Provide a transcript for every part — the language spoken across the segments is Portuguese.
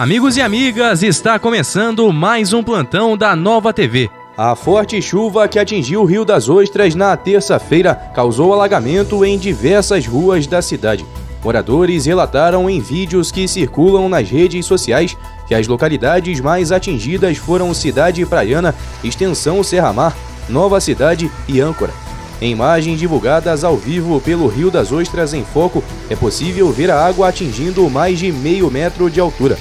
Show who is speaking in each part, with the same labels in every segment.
Speaker 1: Amigos e amigas, está começando mais um plantão da Nova TV.
Speaker 2: A forte chuva que atingiu o Rio das Ostras na terça-feira causou alagamento em diversas ruas da cidade. Moradores relataram em vídeos que circulam nas redes sociais que as localidades mais atingidas foram Cidade Praiana, Extensão Serra Mar, Nova Cidade e Âncora. Em imagens divulgadas ao vivo pelo Rio das Ostras em Foco, é possível ver a água atingindo mais de meio metro de altura.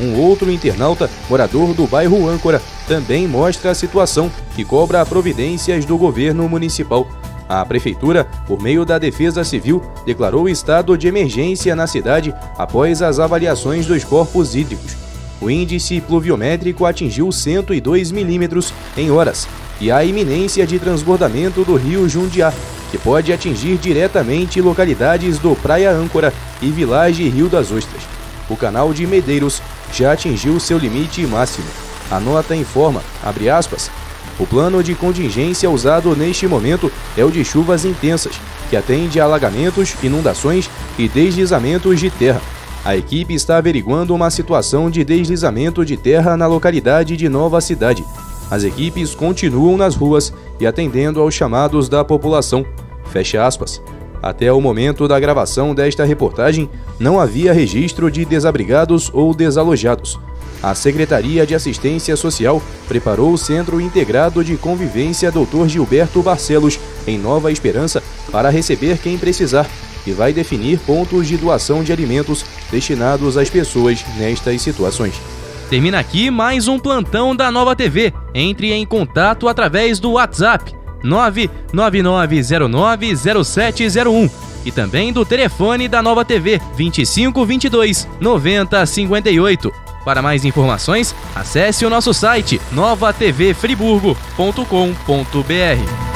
Speaker 2: Um outro internauta, morador do bairro Âncora, também mostra a situação e cobra providências do governo municipal. A prefeitura, por meio da Defesa Civil, declarou estado de emergência na cidade após as avaliações dos corpos hídricos. O índice pluviométrico atingiu 102 milímetros em horas e há iminência de transbordamento do rio Jundiá, que pode atingir diretamente localidades do Praia Âncora e Vilagem Rio das Ostras. O canal de Medeiros já atingiu seu limite máximo. A nota informa, abre aspas, o plano de contingência usado neste momento é o de chuvas intensas, que atende a alagamentos, inundações e deslizamentos de terra. A equipe está averiguando uma situação de deslizamento de terra na localidade de Nova Cidade. As equipes continuam nas ruas e atendendo aos chamados da população. Fecha aspas. Até o momento da gravação desta reportagem, não havia registro de desabrigados ou desalojados. A Secretaria de Assistência Social preparou o Centro Integrado de Convivência Dr. Gilberto Barcelos, em Nova Esperança, para receber quem precisar e vai definir pontos de doação de alimentos destinados às pessoas nestas situações.
Speaker 1: Termina aqui mais um plantão da Nova TV. Entre em contato através do WhatsApp 999090701 e também do telefone da Nova TV 2522 9058. Para mais informações, acesse o nosso site novatvfriburgo.com.br.